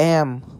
am